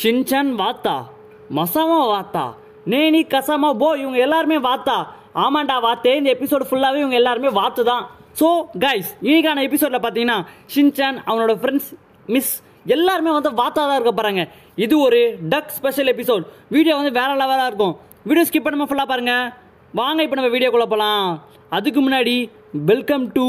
Shinchan வாத்தா மசாமா வாத்தா நேனி கசாமா போ இவங்க எல்லாருமே வாத்தா ஆமாண்டா வாத்தே இந்த எபிசோடு ஃபுல்லாகவே இவங்க எல்லாருமே வாத்து தான். ஸோ கைஸ் இன்னைக்கான எபிசோடில் பார்த்தீங்கன்னா ஷின்சான் அவனோட ஃப்ரெண்ட்ஸ் மிஸ் எல்லாருமே வந்து வாத்தா தான் இருக்க போகிறாங்க இது ஒரு டக் ஸ்பெஷல் எபிசோட் வீடியோ வந்து வேற லெவலாக இருக்கும். வீடியோ ஸ்கிப் பண்ணாமல் ஃபுல்லாக பாருங்கள் வாங்க இப்போ நம்ம வீடியோக்குள்ளே போகலாம் அதுக்கு முன்னாடி வெல்கம் டு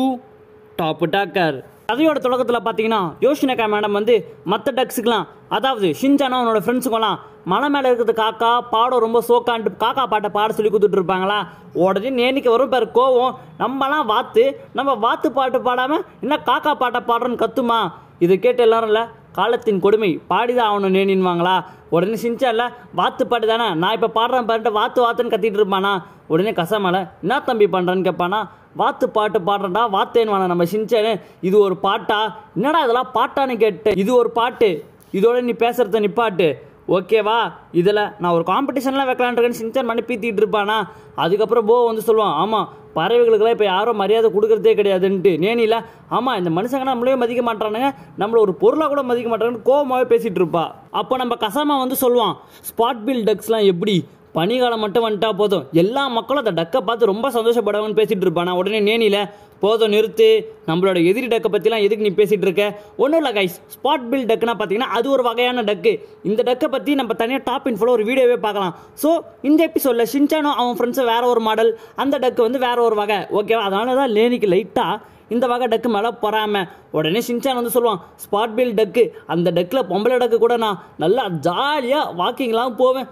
டாப் டாக்கர் கதையோட தொடக்கத்தில் பார்த்தீங்கன்னா யோஷினக்கா மேடம் வந்து மற்ற டக்ஸுக்கெலாம் அதாவது ஷின்சானா அவனோட ஃப்ரெண்ட்ஸுக்கெல்லாம் மலை மேலே இருக்கிறது காக்கா பாடம் ரொம்ப சோக்கான்ட்டு காக்கா பாட்டை பாட சொல்லி கொடுத்துட்டு இருப்பாங்களா? உடனே நேனிக்கு வரும் பேர் கோவம். நம்மலாம் வாத்து நம்ம வாத்து பாட்டு பாடாமல் என்ன காக்கா பாட்டை பாடுறோன்னு கத்துமா? இதை கேட்டு எல்லாரும் இல்லை காலத்தின் கொடுமை பாடிதான் ஆகணும் நேனின்வாங்களா உடனே சிஞ்சா இல்லை வாத்து பாட்டு தானே? நான் இப்போ பாடுறேன் பாருட்டு வாத்து வாத்துன்னு கத்திட்டு இருப்பானா? உடனே கசமலை என்ன தம்பி பண்ணுறேன்னு கேட்பானா? வாத்து பாட்டு பாடுறடா வாத்தேன்னு வேணாம் நம்ம சின்சானு. இது ஒரு பாட்டா? என்னடா இதெல்லாம் பாட்டான்னு கேட்டு இது ஒரு பாட்டு. இதோட நீ பேசுறத நிப்பாட்டு. ஓகேவா? இதில் நான் ஒரு காம்படிஷன்லாம் வைக்கலான்னு இருக்கேன்னு சின்சான் பண்ணி பீத்திட்டு இருப்பானா? அதுக்கப்புறம் போ வந்து சொல்லுவான் ஆமாம் பறவைகளுக்கெல்லாம் இப்போ யாரும் மரியாதை கொடுக்கறதே கிடையாதுன்ட்டு. நேனில ஆமாம் இந்த மனுஷங்க நம்மளே மதிக்க மாட்டானுங்க நம்மள ஒரு பொருளாக கூட மதிக்க மாட்டாங்கன்னு கோவமாகவே பேசிகிட்டு இருப்பா. அப்போ நம்ம கசாமா வந்து சொல்லுவான் ஸ்பாட் பில் டக்ஸ்லாம் எப்படி? பனிகாலம் மட்டும் வந்துட்டா போதும். எல்லா மக்களும் அந்த டக்கை பார்த்து ரொம்ப சந்தோஷப்படுவாங்கன்னு பேசிட்டு இருப்பானா. உடனே நேனில போதும் நிறுத்து. நம்மளோட எதிரி டக்கை பற்றிலாம் எதுக்கு நீ பேசிகிட்டு இருக்க? ஒன்றும் இல்லை கைஸ் ஸ்பாட் பில் டக்குனா பார்த்தீங்கன்னா அது ஒரு வகையான டக்கு இந்த டக்கை பற்றி நம்ம தனியாக டாப் இன்ஃபோல ஒரு வீடியோவே பார்க்கலாம். ஸோ இந்த எபிசோடில் ஷின்சானோ அவன் ஃப்ரெண்ட்ஸை வேற ஒரு மாடல் அந்த டக்கு வந்து வேற ஒரு வகை. ஓகேவா அதனால தான் லேனிக்கு லைட்டாக இந்த வகை டக்கு மேலே பொறாம. உடனே ஷின்சான் வந்து சொல்லுவான் ஸ்பாட் பில் டக்கு அந்த டக்கில் பொம்பளை டக்கு கூட நான் நல்லா ஜாலியாக வாக்கிங்லாம் போவேன்.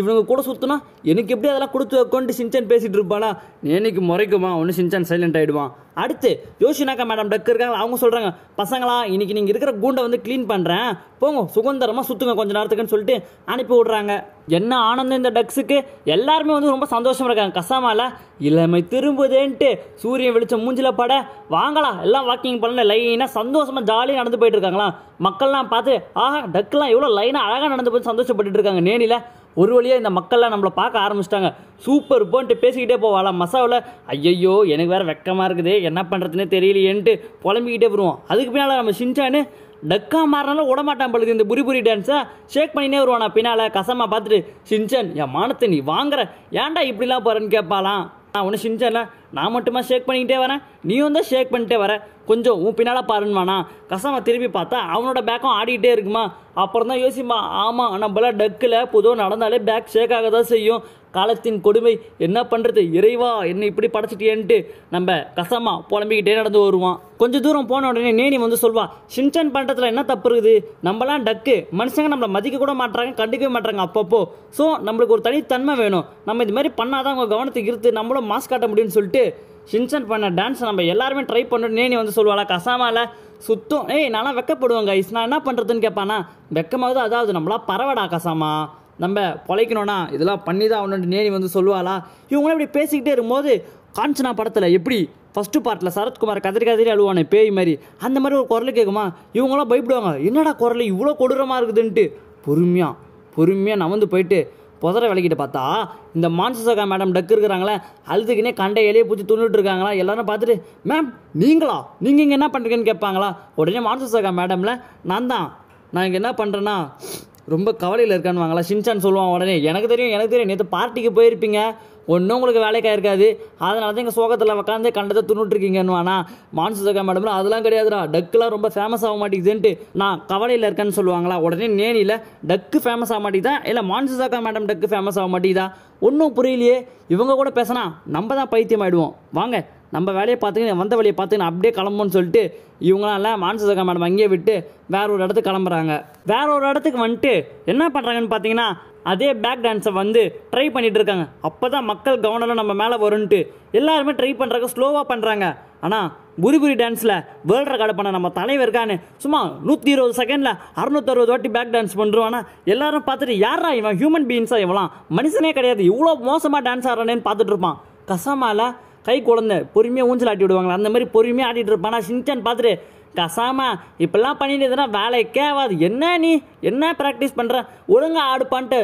இவனுங்க கூட சுற்றினா எனக்கு எப்படி அதெல்லாம் கொடுத்து வைக்கோன்ட்டு சின்சான் பேசிகிட்டு இருப்பானா நேனைக்கு முறைக்குமா? ஒன்று சின்சான் சைலண்ட் ஆகிடுவான் அடுத்து யோஷினாக்கா மேடம் டக்கு இருக்காங்க. அவங்க சொல்கிறாங்க பசங்களா இன்னைக்கு நீங்கள் இருக்கிற கூண்டை வந்து க்ளீன் பண்ணுறேன் போங்க சுதந்திரமாக சுற்றுங்க கொஞ்ச நேரத்துக்குன்னு சொல்லிட்டு அனுப்பி விட்றாங்க. என்ன ஆனந்தம் இந்த டக்ஸுக்கு எல்லாருமே வந்து ரொம்ப சந்தோஷமாக இருக்காங்க. கசாமால இளமை திரும்புதேன்ட்டு. சூரியன் வெளிச்சம் மூஞ்சில் பட வாங்கலாம் எல்லாம் வாக்கிங் பண்ணல. லைனாக சந்தோஷமாக ஜாலியாக நடந்து போயிட்டு இருக்காங்களா மக்கள்லாம் பார்த்து ஆஹா டக்குலாம் எவ்வளோ லைனாக அழகாக நடந்து போய் சந்தோஷப்பட்டுட்டு இருக்காங்க. நேனில ஒரு வழியாக இந்த மக்கள்லாம் நம்மளை பார்க்க ஆரம்பிச்சிட்டாங்க. சூப்பர் போன்ட்டு பேசிக்கிட்டே போவாளாம் மசாவில்? ஐயையோ எனக்கு வேற வெக்கமாக இருக்குது. என்ன பண்ணுறதுனே தெரியலையேன்ட்டு புலம்பிக்கிட்டே வருவோம். அதுக்கு பின்னால் நம்ம சின்சானு டக்கா மாறினாலும் விடமாட்டான் பழுது இந்த புரி புரி டான்ஸை ஷேக் பண்ணினே வருவானா பின்னால் கசமாக பார்த்துட்டு சின்சன் என் மானத்தை நீ வாங்குற. ஏன்டா இப்படிலாம் போகிறேன்னு கேட்பாலாம் நான் ஒன்று சின்சன்ல நான் மட்டுமா ஷேக் பண்ணிக்கிட்டே வரேன்? நீயும் தான் ஷேக் பண்ணிட்டே வர. கொஞ்சம் உன் பின்னால் பாருன்னுவானா கசமாக திரும்பி பார்த்தா அவனோட பேக்கும் ஆடிக்கிட்டே இருக்குமா. அப்புறம் தான் யோசிமா ஆமாம் நம்மள டக்கில் பொதுவாக நடந்தாலே பேக் ஷேக் ஆக தான் செய்யும். காலத்தின் கொடுமை என்ன பண்ணுறது இறைவா என்னை இப்படி படைச்சிட்டியேன்ட்டு நம்ம கசமா புலம்பிக்கிட்டே நடந்து வருவான். கொஞ்சம் தூரம் போன உடனே நேனி வந்து சொல்வான் ஷின்சன் பண்ணுறதுல என்ன தப்பு இருக்குது நம்மலாம் டக்கு. மனுஷங்க நம்மளை மதிக்க கூட மாட்டுறாங்க கண்டுக்கவே மாட்டுறாங்க அப்பப்போ. ஸோ நம்மளுக்கு ஒரு தனித்தன்மை வேணும். நம்ம இது மாதிரி பண்ணாதான் அவங்க கவனத்துக்கு இருத்து நம்மளும் மாஸ்க் காட்ட முடியும்னு சொல்லிட்டு ஷின்சன் பண்ண டான்ஸ் நம்ம எல்லாருமே ட்ரை பண்ணணும் நேனி வந்து சொல்லுவாளா கசாமால சுத்தம். ஏய் நான்லாம் வெக்கப்படுவேங்க ஐஸ் நான் என்ன பண்ணுறதுன்னு கேட்பானா வெக்கமாவது அதாவது நம்மளா பரவடா கசாமா. நம்ம பொழைக்கணும்னா இதெல்லாம் பண்ணி தான் அவனுட்டு நேனி வந்து சொல்லுவாளா? இவங்களாம் இப்படி பேசிக்கிட்டே இருக்கும்போது காஞ்சனா படத்தில் எப்படி ஃபஸ்ட்டு பார்ட்டில் சரத்குமார் கதறி கதறி அழுவானே பேய் மாதிரி. அந்த மாதிரி ஒரு குரல் கேட்குமா இவங்களாம் பயப்படுவாங்க என்னடா குரல் இவ்வளோ கொடூரமாக இருக்குதுன்ட்டு. பொறுமையாக பொறுமையாக நவந்து போயிட்டு புதரை விளக்கிட்டு பார்த்தா இந்த மான்சசகா மேடம் டக்கு இருக்கிறாங்களே அழுதுக்குனே கண்டை இலையை பூச்சி துண்ணுட்டு இருக்காங்களா? எல்லாரும் பார்த்துட்டு மேம் நீங்களா? நீங்கள் இங்கே என்ன பண்ணுறீங்கன்னு கேட்பாங்களா? உடனே மான்சசகா மேடமில் நான் தான். நான் இங்கே என்ன பண்ணுறேன்னா ரொம்ப கவலையில் இருக்கான்னு வாங்களா ஷின்சான் சொல்லுவான் உடனே எனக்கு தெரியும் எனக்கு தெரியும் நேற்று பார்ட்டிக்கு போயிருப்பீங்க. ஒன்றும் உங்களுக்கு வேலைக்காக இருக்காது. அதனால தான் எங்கள் சோகத்தில் உட்காந்து கண்டத்தை துண்ணுட்ருக்கீங்கன்னு வானா. மான்சுசகா மேடம் அதெல்லாம் கிடையாதுடா. டக்குலாம் ரொம்ப ஃபேமஸ் ஆக மாட்டேங்குதுன்ட்டு நான் கவலையில் இருக்கேன்னு சொல்லுவாங்களா? உடனே நேனியில் டக்கு ஃபேமஸ் ஆக மாட்டேங்குதா? இல்லை மான்சுசகா மேடம் டக்கு ஃபேமஸ் ஆக மாட்டேங்குதா? ஒன்றும் புரியலையே. இவங்க கூட பேசினா நம்ம தான் பைத்தியம் ஆகிடுவோம் வாங்க நம்ம வேலையை பார்த்துக்கின்னு வந்த வேலையை பார்த்துக்கின்னு அப்படியே கிளம்புன்னு சொல்லிட்டு இவங்களால இல்லை மான்சசகா மேடம் அங்கேயே விட்டு வேற ஒரு இடத்துக்கு கிளம்புறாங்க. வேற ஒரு இடத்துக்கு வந்துட்டு என்ன பண்ணுறாங்கன்னு பார்த்தீங்கன்னா அதே பேக் டான்ஸை வந்து ட்ரை பண்ணிட்டு இருக்காங்க. அப்போ தான் மக்கள் கவனம் நம்ம மேலே வரும்ன்ட்டு எல்லாருமே ட்ரை பண்ணுறாங்க ஸ்லோவாக பண்ணுறாங்க ஆனால் புரிபுரி டான்ஸில் வேர்ல்ட் ரெக்கார்டு பண்ண நம்ம தலைவர் இருக்கான்னு சும்மா நூற்றி இருபது செகண்டில் அறுநூத்தறுபது வாட்டி பேக் டான்ஸ் பண்ணுறான்னா எல்லாரும் பார்த்துட்டு யாரா இவன்? ஹியூமன் பீயிங்ஸா இவலாம் மனுஷனே கிடையாது. இவ்வளோ மோசமாக டான்ஸ் ஆடுறானேன்னு பார்த்துட்டு இருப்பான். கசமால கை குழந்த பொறுமையாக ஊஞ்சல் ஆட்டி விடுவாங்களா? அந்த மாதிரி பொறுமையாக ஆட்டிட்டு இருப்பானா? சின்சான் பார்த்துட்டு கசாமா இப்பெல்லாம் பண்ணிட்டு இருந்தனா வேலைக்கே ஆகாது என்ன நீ? என்ன ப்ராக்டிஸ் பண்ணுற ஒழுங்கா ஆடுப்பான்ட்டு.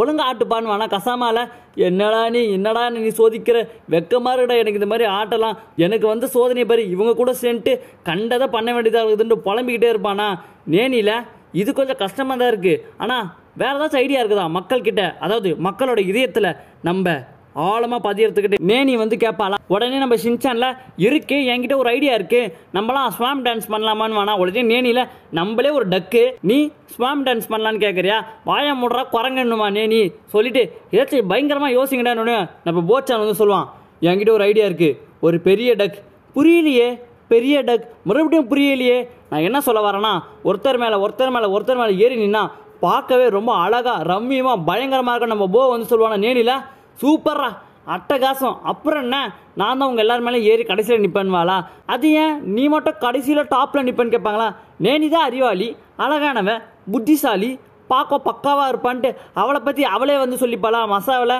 ஒழுங்கா ஆட்டுப்பான்னு வேணா கசாமாவில் என்னடா நீ? என்னடா நீ? சோதிக்கிற? வெக்கமாக இருக்கடா எனக்கு இந்த மாதிரி ஆட்டலாம் எனக்கு வந்து சோதனை பாரு. இவங்க கூட சேர்ந்துட்டு கண்டதை பண்ண வேண்டியதாக இருக்குதுன்ட்டு புலம்பிக்கிட்டே இருப்பானா? நேனியில் இது கொஞ்சம் கஷ்டமாக தான் இருக்குது ஆனால் வேறு ஏதாச்சும் ஐடியா இருக்குதா மக்கள்கிட்ட? அதாவது மக்களோட இதயத்தில் நம்ம ஆழமாக பதியறதுக்கிட்டு நேனி வந்து கேட்பாளா உடனே நம்ம சின்சானில் இருக்கு என்கிட்ட ஒரு ஐடியா இருக்கு. நம்மளாம் ஸ்வாம் டான்ஸ் பண்ணலாமான்னு வேணா உடனே நேனியில் நம்மளே ஒரு டக்கு நீ ஸ்வாம் டான்ஸ் பண்ணலான்னு கேட்குறியா வாய முடுறா குரங்கண்ணுமா நேனி சொல்லிட்டு ஏதாச்சும் பயங்கரமாக யோசிங்கடான்னு நம்ம போச்சான் வந்து சொல்லுவான். என்கிட்ட ஒரு ஐடியா இருக்கு. ஒரு பெரிய டக் புரியலையே? பெரிய டக் மறுபடியும் புரியலையே? நான் என்ன சொல்ல வரேன்னா ஒருத்தர் மேலே ஒருத்தர் மேலே ஒருத்தர் மேலே ஏறி நின்னா பார்க்கவே ரொம்ப அழகா ரம்மியமாக பயங்கரமாக இருக்கும். நம்ம போ வந்து சொல்லுவானா நேனியில் சூப்பரா அட்டகாசம். அப்புறம் என்ன? நான் தான் உங்கள் எல்லாரும் மேலே ஏறி கடைசியில் நிற்பேன்வாளா அது ஏன்? நீ மட்டும் கடைசியில் டாப்பில் நிற்பேன்னு கேட்பாங்களா? நேனி தான் அறிவாளி அழகானவன் புத்திசாலி பார்க்க பக்காவாக இருப்பான்ட்டு அவளை பற்றி அவளே வந்து சொல்லிப்பாளா மசாவில்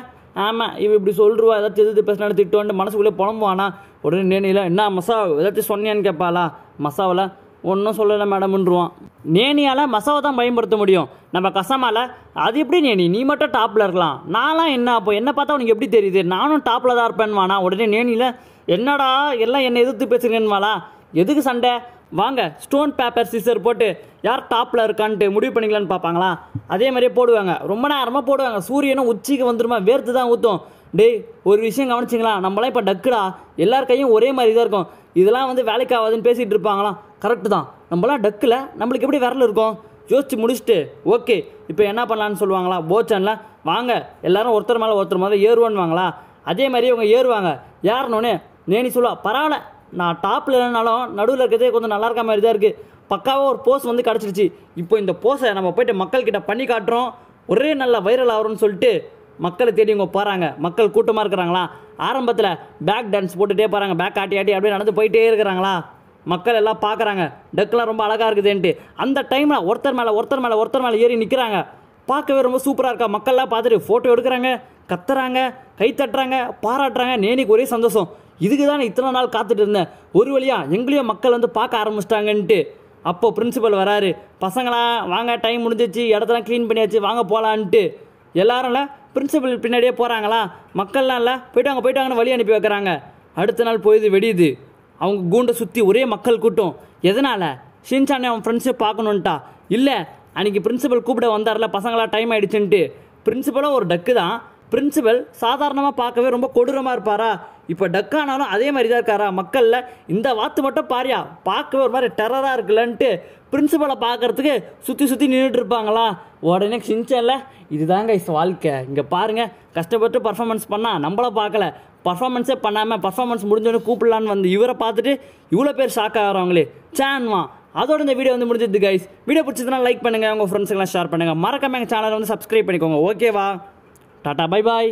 ஆமாம் இவ இப்படி சொல்லிருவா ஏதாச்சும் எதிர்த்து பேசினாலும் திட்டுவான்ட்டு மனசுக்குள்ளே புலம்புவானா? உடனே நேனியில் என்ன மசா ஏதாச்சும் சொன்னியான்னு கேட்பாளா? மசாவில் ஒன்றும் சொல்லலை மேடம்ன்றுவான். நேனியால் மசாவை தான் பயன்படுத்த முடியும். நம்ம கசமால அது எப்படி நேனி? நீ மட்டும் டாப்பில் இருக்கலாம். நான்லாம் என்ன அப்போ? என்ன பார்த்தா உனக்கு எப்படி தெரியுது? நானும் டாப்பில் தான் இருப்பேன்வானா உடனே நேனியில் என்னடா எல்லாம் என்னை எதிர்த்து பேசுகிறேன்வாளா எதுக்கு சண்டை? வாங்க ஸ்டோன் பேப்பர் சீசர் போட்டு யார் டாப்பில் இருக்கான்ட்டு முடிவு பண்ணிக்கலான்னு பார்ப்பாங்களா? அதே மாதிரியே போடுவாங்க. ரொம்ப நேரமாக போடுவாங்க. சூரியனும் உச்சிக்கு வந்துருமா? வேர்த்து தான் ஊற்றும் டேய் ஒரு விஷயம் கவனிச்சிங்களா? நம்மளாம் இப்போ டக்குடா எல்லார் கையும் ஒரே மாதிரி தான் இருக்கும். இதெல்லாம் வந்து வேலைக்கு ஆகாதுன்னு பேசிகிட்டு இருப்பாங்களாம். கரெக்டு தான். நம்மளாம் டக்கில் நம்மளுக்கு எப்படி விரல் இருக்கும்? யோசிச்சு முடிச்சுட்டு ஓகே இப்போ என்ன பண்ணலான்னு சொல்லுவாங்களா? போச்சனில் வாங்க எல்லாரும் ஒருத்தர் மேலே ஒருத்தர் மேலே ஏறுவான்வாங்களா அதே மாதிரி இவங்க ஏறுவாங்க. ஏறணுன்னு நேனி சொல்லுவா பரவாயில்ல நான் டாப்பில் இல்லைனாலும் நடுவில் இருக்கிறதே கொஞ்சம் நல்லா இருக்க மாதிரி தான் இருக்குது பக்காவாக ஒரு போஸ் வந்து கிடச்சிருச்சு. இப்போ இந்த போஸை நம்ம போயிட்டு மக்கள்கிட்ட பண்ணி காட்டுறோம். ஒரே நல்ல வைரல் ஆகிறோம்னு சொல்லிட்டு மக்களை தேடி இவங்க போகிறாங்க மக்கள் கூட்டமாக இருக்கிறாங்களா? ஆரம்பத்தில் பேக் டான்ஸ் போட்டுகிட்டே போகிறாங்க பேக் ஆட்டி ஆட்டி அப்படியே நடந்து போயிட்டே இருக்கிறாங்களா? மக்கள் எல்லாம் பார்க்குறாங்க. டெக்கெலாம் ரொம்ப அழகாக இருக்குதுன்ட்டு. அந்த டைமில் ஒருத்தர் மேலே ஒருத்தர் மேலே ஒருத்தர் மேலே ஏறி நிற்கிறாங்க பார்க்கவே ரொம்ப சூப்பராக இருக்கா? மக்கள்லாம் பார்த்துட்டு ஃபோட்டோ எடுக்கிறாங்க கத்துறாங்க கை தட்டுறாங்க பாராட்டுறாங்க. நேனிக்கு ஒரே சந்தோஷம். இதுக்கு தான் இத்தனை நாள் காத்துட்டு இருந்தேன். ஒரு வழியா எங்களையும் மக்கள் வந்து பார்க்க ஆரம்பிச்சிட்டாங்கன்ட்டு. அப்போது பிரின்சிபல் வராரு. பசங்களா வாங்க டைம் முடிஞ்சிச்சு. இடத்தெல்லாம் க்ளீன் பண்ணியாச்சு. வாங்க போகலான்ட்டு எல்லாரும்ல பிரின்சிபல் பின்னாடியே போகிறாங்களா மக்கள்லாம் இல்லை போயிட்டாங்க போயிட்டாங்கன்னு வழி அனுப்பி வைக்கிறாங்க. அடுத்த நாள் போயிது வெடியுது. அவங்க கூண்டை சுற்றி ஒரே மக்கள் கூட்டம். எதனால்? ஷின்சானே அவன் ஃப்ரெண்ட்ஸை பார்க்கணுன்ட்டா இல்லை அன்றைக்கி பிரின்சிபல் கூப்பிட வந்தார்ல பசங்களாம் டைம் ஆகிடுச்சுன்ட்டு பிரின்சிபலும் ஒரு டக்கு தான். பிரின்சிபல் சாதாரணமாக பார்க்கவே ரொம்ப கொடூரமாக இருப்பாரா? இப்போ டக்கானாலும் அதே மாதிரி தான் இருக்காரா? மக்களில் இந்த வாத்து மட்டும் பாரியா? பார்க்கவே ஒரு மாதிரி டெரராக இருக்குல்லன்ட்டு பிரின்சிபலை பார்க்கறதுக்கு சுற்றி சுற்றி நின்றுட்டு இருப்பாங்களா? உடனே சின்ச்சன்ல இதுதாங்க இஸ் வாழ்க்கை. இங்கே பாருங்கள் கஷ்டப்பட்டு பர்ஃபார்மன்ஸ் பண்ணால் நம்மள பார்க்கல. பர்ஃபார்மன்ஸே பண்ணாமல் பர்ஃபார்மன்ஸ் முடிஞ்சோடனே கூப்பிடலான்னு வந்து இவரை பார்த்துட்டு இவ்வளோ பேர் ஷாக் ஆகிறவங்களே சேன்வா அதோட இந்த வீடியோ வந்து முடிஞ்சது கைஸ் வீடியோ பிடிச்சதுனா லைக் பண்ணுங்கள் உங்கள் ஃப்ரெண்ட்ஸுக்கெல்லாம் ஷேர் பண்ணுங்கள் மறக்காம எங்கள் சேனலை வந்து சப்ஸ்கிரைப் பண்ணிக்கோங்க. ஓகேவா டாட்டா பை பாய்